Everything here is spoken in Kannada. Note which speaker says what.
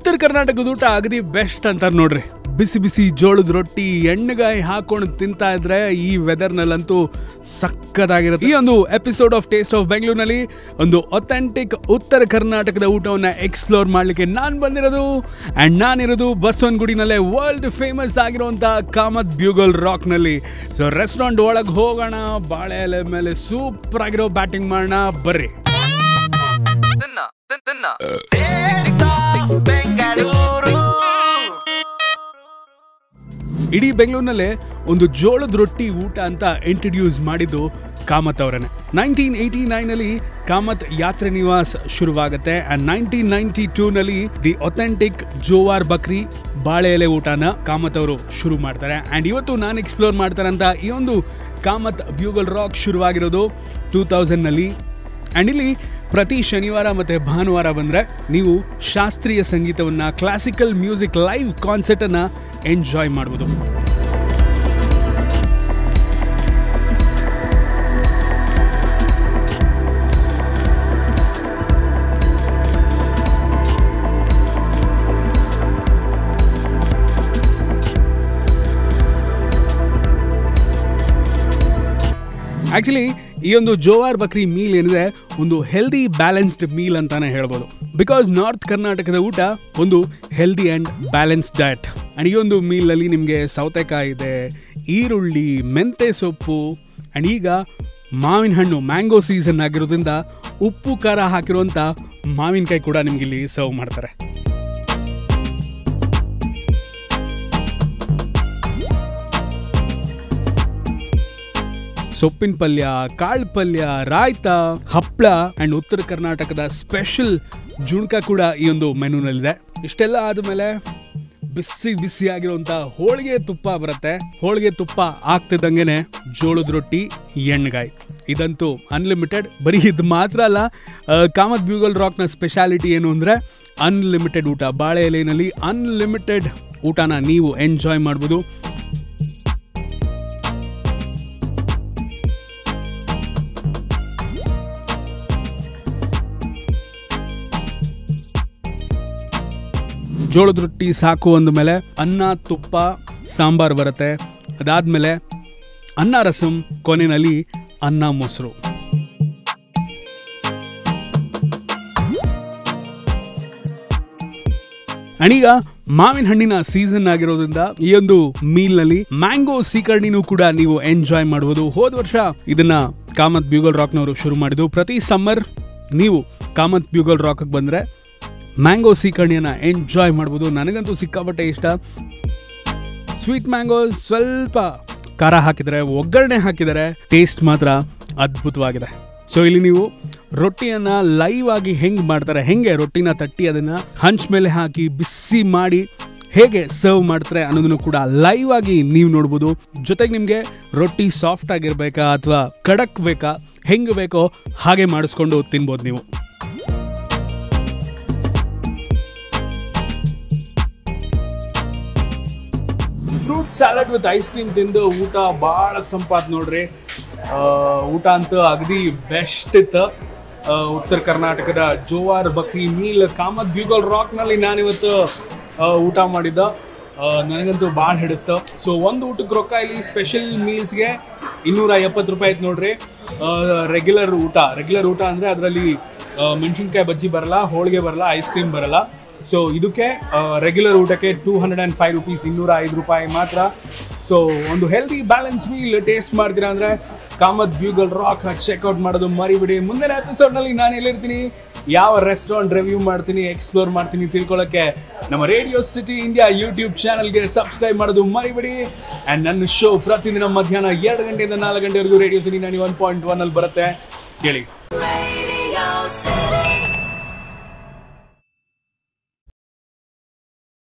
Speaker 1: ಉತ್ತರ ಕರ್ನಾಟಕದ ಊಟ ಅಗದಿ ಬೆಸ್ಟ್ ಅಂತಾರೆ ನೋಡ್ರಿ. ಬಿಸಿ ಬಿಸಿ ಜೋಳದ ರೊಟ್ಟಿ, ಎಣ್ಣೆಗಾಯಿ ಹಾಕೊಂಡು ತಿಂತಾ ಇದ್ರೆ ಈ ವೆದರ್ನಲ್ಲಂತೂ ಸಕ್ಕತ್ತಾಗಿರುತ್ತೆ. ಈ ಒಂದು ಎಪಿಸೋಡ್ ಆಫ್ ಟೇಸ್ಟ್ ಆಫ್ ಬೆಂಗಳೂರಿನಲ್ಲಿ ಒಂದು ಒಥೆಂಟಿಕ್ ಉತ್ತರ ಕರ್ನಾಟಕದ ಊಟವನ್ನ ಎಕ್ಸ್ಪ್ಲೋರ್ ಮಾಡ್ಲಿಕ್ಕೆ ನಾನು ಬಂದಿರೋದು ಅಂಡ್ ನಾನಿರೋದು ಬಸವನಗುಡಿನಲ್ಲೇ ವರ್ಲ್ಡ್ ಫೇಮಸ್ ಆಗಿರುವಂತಹ ಕಾಮತ್ ಬ್ಯೂಗಲ್ ರಾಕ್ನಲ್ಲಿ ಸೊ ರೆಸ್ಟೋರೆಂಟ್ ಒಳಗೆ ಹೋಗೋಣ ಬಾಳೆ ಎಲೆ ಮೇಲೆ ಸೂಪರ್ ಆಗಿರೋ ಬ್ಯಾಟಿಂಗ್ ಮಾಡೋಣ, ಬರ್ರಿ. ಇಡೀ ಬೆಂಗಳೂರಿನಲ್ಲೇ ಒಂದು ಜೋಳದ ರೊಟ್ಟಿ ಊಟ ಅಂತ ಇಂಟ್ರಡ್ಯೂಸ್ ಮಾಡಿದ್ದು ಕಾಮತ್ ಅವರೇ ನೈನ್ಟೀನ್ ಏಯ್ಟಿ ನೈನಲ್ಲಿ ಕಾಮತ್ ಯಾತ್ರೆ ನಿವಾಸ್ ಶುರುವಾಗುತ್ತೆ ಅಂಡ್ ನೈನ್ಟೀನ್ ನೈನ್ಟಿ ಟೂನಲ್ಲಿ ದಿ ಒಥೆಂಟಿಕ್ ಜೋವಾರ್ ಬಕ್ರಿ ಬಾಳೆ ಎಲೆ ಊಟನ ಕಾಮತ್ ಅವರು ಶುರು ಮಾಡ್ತಾರೆ. ಅಂಡ್ ಇವತ್ತು ನಾನು ಎಕ್ಸ್ಪ್ಲೋರ್ ಮಾಡ್ತಾರಂತ ಈ ಒಂದು ಕಾಮತ್ ಬ್ಯೂಗಲ್ ರಾಕ್ ಶುರುವಾಗಿರೋದು ಟೂ ತೌಸಂಡ್ನಲ್ಲಿ ಆ್ಯಂಡ್ ಇಲ್ಲಿ ಪ್ರತಿ ಶನಿವಾರ ಮತ್ತು ಭಾನುವಾರ ಬಂದರೆ ನೀವು ಶಾಸ್ತ್ರೀಯ ಸಂಗೀತವನ್ನು ಕ್ಲಾಸಿಕಲ್ ಮ್ಯೂಸಿಕ್ ಲೈವ್ ಕಾನ್ಸರ್ಟನ್ನು ಎಂಜಾಯ್ ಮಾಡ್ಬೋದು. ಆಕ್ಚುಲಿ ಈ ಒಂದು ಜೋವಾರ್ ಬಕ್ರಿ ಮೀಲ್ ಏನಿದೆ, ಒಂದು ಹೆಲ್ದಿ ಬ್ಯಾಲೆನ್ಸ್ಡ್ ಮೀಲ್ ಅಂತಾನೆ ಹೇಳ್ಬೋದು. ಬಿಕಾಸ್ ನಾರ್ತ್ ಕರ್ನಾಟಕದ ಊಟ ಒಂದು healthy and balanced diet and ಈ ಒಂದು ಮೀಲಲ್ಲಿ ನಿಮಗೆ ಸೌತೆಕಾಯಿ ಇದೆ, ಈರುಳ್ಳಿ, ಮೆಂತೆ ಸೊಪ್ಪು ಆ್ಯಂಡ್ ಈಗ ಮಾವಿನ ಹಣ್ಣು ಮ್ಯಾಂಗೋ ಸೀಸನ್ ಆಗಿರೋದ್ರಿಂದ ಉಪ್ಪು, ಖಾರ ಹಾಕಿರುವಂಥ ಮಾವಿನಕಾಯಿ ಕೂಡ ನಿಮಗಿಲ್ಲಿ ಸರ್ವ್ ಮಾಡ್ತಾರೆ. ಸೊಪ್ಪಿನ ಪಲ್ಯ, ಕಾಳು ಪಲ್ಯ, ರಾಯ್ತ ಹಪ್ಪಳ ಅಂಡ್ ಉತ್ತರ ಕರ್ನಾಟಕದ ಸ್ಪೆಷಲ್ ಜುಣ್ಕ ಕೂಡ ಈ ಒಂದು ಮೆನುನಲ್ಲಿದೆ. ಇಷ್ಟೆಲ್ಲ ಆದಮೇಲೆ ಬಿಸಿ ಬಿಸಿ ಆಗಿರುವಂತ ಹೋಳಿಗೆ ತುಪ್ಪ ಬರುತ್ತೆ. ಹೋಳಿಗೆ ತುಪ್ಪ ಆಗ್ತಿದ್ದಂಗೆನೆ ಜೋಳದ ರೊಟ್ಟಿ ಎಣ್ಣೆಗಾಯಿ ಇದಂತೂ ಅನ್ಲಿಮಿಟೆಡ್ ಬರೀ ಇದು ಮಾತ್ರ ಅಲ್ಲ ಕಾಮತ್ ಬ್ಯೂಗಲ್ ರಾಕ್ನ ಸ್ಪೆಷಾಲಿಟಿ ಏನು ಅಂದರೆ ಅನ್ಲಿಮಿಟೆಡ್ ಊಟ. ಬಾಳೆ ಎಲೆಯಲ್ಲಿ ಅನ್ಲಿಮಿಟೆಡ್ ಊಟನ ನೀವು ಎಂಜಾಯ್ ಮಾಡ್ಬೋದು. ಜೋಳದ ರೊಟ್ಟಿ ಸಾಕು ಅಂದಮೇಲೆ ಅನ್ನ, ತುಪ್ಪ, ಸಾಂಬಾರ್ ಬರುತ್ತೆ. ಅದಾದ್ಮೇಲೆ ಅನ್ನ ರಸಂ, ಕೊನೆಯಲ್ಲಿ ಅನ್ನ ಮೊಸರು. ಅಣೀಗ ಮಾವಿನ ಹಣ್ಣಿನ ಸೀಸನ್ ಆಗಿರೋದ್ರಿಂದ ಈ ಒಂದು ಮೀಲ್ನಲ್ಲಿ ಮ್ಯಾಂಗೋ ಸೀಕರ್ಣಿನೂ ಕೂಡ ನೀವು ಎಂಜಾಯ್ ಮಾಡಬಹುದು ಹೋದ ವರ್ಷ ಇದನ್ನ ಕಾಮತ್ ಬ್ಯೂಗಲ್ ರಾಕ್ನವರು ಶುರು ಮಾಡಿದ್ದು. ಪ್ರತಿ ಸಮ್ಮರ್ ನೀವು ಕಾಮತ್ ಬ್ಯೂಗಲ್ ರಾಕ್ ಬಂದ್ರೆ ಮ್ಯಾಂಗೋ ಸೀಕರ್ಣಿಯನ್ನ ಎಂಜಾಯ್ ಮಾಡ್ಬೋದು. ನನಗಂತೂ ಸಿಕ್ಕಾಪಟ್ಟೆ ಇಷ್ಟ. ಸ್ವೀಟ್ ಮ್ಯಾಂಗೋ ಸ್ವಲ್ಪ ಖಾರ ಹಾಕಿದರೆ, ಒಗ್ಗರಣೆ ಹಾಕಿದರೆ ಟೇಸ್ಟ್ ಮಾತ್ರ ಅದ್ಭುತವಾಗಿದೆ. ಸೊ ಇಲ್ಲಿ ನೀವು ರೊಟ್ಟಿಯನ್ನ ಲೈವ್ ಆಗಿ ಹೆಂಗ್ ಮಾಡ್ತಾರೆ, ಹೆಂಗೆ ರೊಟ್ಟಿನ ತಟ್ಟಿ ಅದನ್ನ ಹಂಚ್ ಮೇಲೆ ಹಾಕಿ ಬಿಸಿ ಮಾಡಿ ಹೇಗೆ ಸರ್ವ್ ಮಾಡ್ತಾರೆ ಅನ್ನೋದನ್ನು ಕೂಡ ಲೈವ್ ಆಗಿ ನೀವು ನೋಡ್ಬೋದು. ಜೊತೆಗೆ ನಿಮಗೆ ರೊಟ್ಟಿ ಸಾಫ್ಟ್ ಆಗಿರ್ಬೇಕಾ ಅಥವಾ ಕಡಕ್ ಬೇಕಾ, ಹೆಂಗೆ ಬೇಕೋ ಹಾಗೆ ಮಾಡಿಸ್ಕೊಂಡು ತಿನ್ಬೋದು ನೀವು. Fruit salad with ice cream ತಿಂದು ಊಟ ಭಾಳ ಸಂಪಾತ್ ನೋಡ್ರಿ. ಊಟ ಅಂತೂ ಅಗದಿ ಬೆಸ್ಟ್ ಇತ್ತು. ಉತ್ತರ ಕರ್ನಾಟಕದ ಜೋವಾರ್, ಬಕ್ರಿ, ಮೀಲ್, ಕಾಮತ್ ಬ್ಯೂಗಲ್ ರಾಕ್ನಲ್ಲಿ ನಾನಿವತ್ತು ಊಟ ಮಾಡಿದ್ದ. ನನಗಂತೂ ಭಾಳ ಹಿಡಿಸ್ತು. ಸೊ ಒಂದು ಊಟಕ್ಕೆ ರೊಕ್ಕ ಇಲ್ಲಿ ಸ್ಪೆಷಲ್ ಮೀಲ್ಸ್ಗೆ ಇನ್ನೂರ ಎಪ್ಪತ್ತು ರೂಪಾಯಿ ಐತೆ ನೋಡ್ರಿ. ರೆಗ್ಯುಲರ್ ಊಟ. ರೆಗ್ಯುಲರ್ ಊಟ ಅಂದರೆ ಅದರಲ್ಲಿ ಮೆಣಸಿನ್ಕಾಯಿ ಬಜ್ಜಿ ಬರಲ್ಲ, ಹೋಳಿಗೆ ಬರಲ್ಲ ಐಸ್ ಕ್ರೀಮ್ ಬರಲ್ಲ. ಸೊ ಇದಕ್ಕೆ ರೆಗ್ಯುಲರ್ ಊಟಕ್ಕೆ two hundred and five rupees ಇನ್ನೂರ ಐದು ರೂಪಾಯಿ ಮಾತ್ರ. ಸೊ ಒಂದು ಹೆಲ್ದಿ ಬ್ಯಾಲೆನ್ಸ್ ಮೀಲ್ ಟೇಸ್ಟ್ ಮಾಡ್ತೀರಾ ಅಂದರೆ ಕಾಮತ್ ಬ್ಯೂಗಲ್ ರಾಕ್ ಚೆಕ್ಔಟ್ ಮಾಡೋದು ಮರಿಬಿಡಿ. ಮುಂದಿನ ಎಪಿಸೋಡ್ನಲ್ಲಿ ನಾನು ಎಲ್ಲಿರ್ತೀನಿ? ಯಾವ ರೆಸ್ಟೋರೆಂಟ್ ರಿವ್ಯೂ ಮಾಡ್ತೀನಿ ಎಕ್ಸ್ಪ್ಲೋರ್ ಮಾಡ್ತೀನಿ ತಿಳ್ಕೊಳ್ಳೋಕ್ಕೆ ನಮ್ಮ ರೇಡಿಯೋ ಸಿಟಿ ಇಂಡಿಯಾ ಯೂಟ್ಯೂಬ್ ಚಾನಲ್ಗೆ ಸಬ್ಸ್ಕ್ರೈಬ್ ಮಾಡೋದು ಮರಿಬಿಡಿ. ಆ್ಯಂಡ್ ನನ್ನ ಶೋ ಪ್ರತಿದಿನ ಮಧ್ಯಾಹ್ನ ಎರಡು ಗಂಟೆಯಿಂದ ನಾಲ್ಕು ಗಂಟೆವರೆಗೂ ರೇಡಿಯೋ ಸಿಟಿ ನಾನು ಒನ್ ಪಾಯಿಂಟ್ ಒನ್ನಲ್ಲಿ ಬರುತ್ತೆ. ಕೇಳಿ.